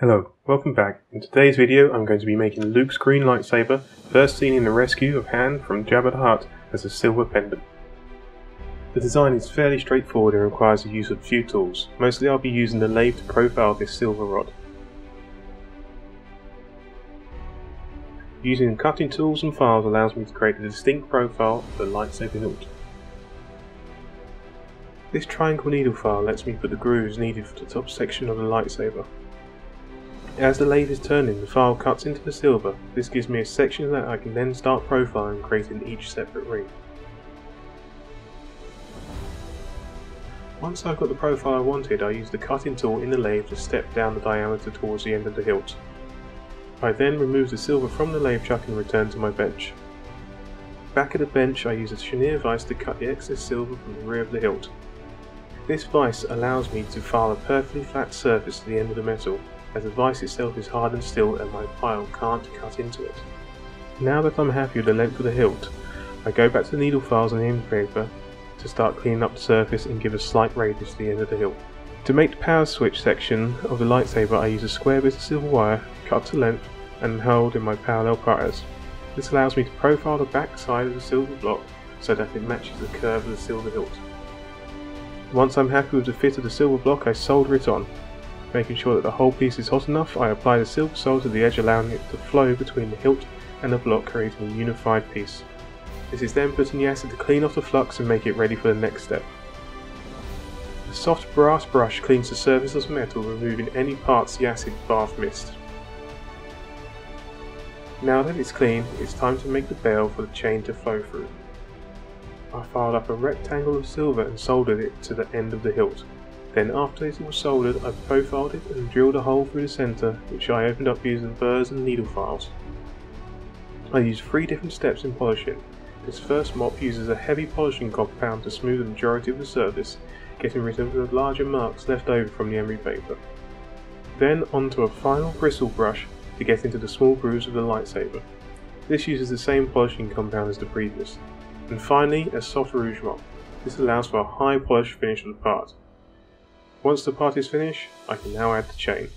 Hello, welcome back. In today's video I'm going to be making Luke's green lightsaber, first seen in the rescue of Han from Jabba the Hutt as a silver pendant. The design is fairly straightforward and requires the use of few tools. Mostly I'll be using the lathe to profile this silver rod. Using cutting tools and files allows me to create a distinct profile of the lightsaber hilt. This triangle needle file lets me put the grooves needed for the top section of the lightsaber. As the lathe is turning, the file cuts into the silver. This gives me a section that I can then start profiling creating each separate ring. Once I've got the profile I wanted, I use the cutting tool in the lathe to step down the diameter towards the end of the hilt. I then remove the silver from the lathe chuck and return to my bench. Back at the bench I use a chenier vise to cut the excess silver from the rear of the hilt. This vise allows me to file a perfectly flat surface to the end of the metal, as the vise itself is hard and still and my file can't cut into it. Now that I'm happy with the length of the hilt, I go back to the needle files and emery paper to start cleaning up the surface and give a slight radius to the end of the hilt. To make the power switch section of the lightsaber I use a square bit of silver wire, cut to length, and held in my parallel cutters. This allows me to profile the back side of the silver block so that it matches the curve of the silver hilt. Once I'm happy with the fit of the silver block I solder it on. Making sure that the whole piece is hot enough, I apply the silver solder to the edge allowing it to flow between the hilt and the block creating a unified piece. This is then put in the acid to clean off the flux and make it ready for the next step. A soft brass brush cleans the surface of the metal, removing any parts the acid bath missed. Now that it's clean, it's time to make the bail for the chain to flow through. I filed up a rectangle of silver and soldered it to the end of the hilt. Then after it was soldered, I profiled it and drilled a hole through the centre, which I opened up using burrs and needle files. I used three different steps in polishing. This first mop uses a heavy polishing compound to smooth the majority of the surface, getting rid of the larger marks left over from the emery paper. Then onto a final bristle brush to get into the small grooves of the lightsaber. This uses the same polishing compound as the previous. And finally, a soft rouge mop. This allows for a high polish finish of the part. Once the part is finished, I can now add the chain.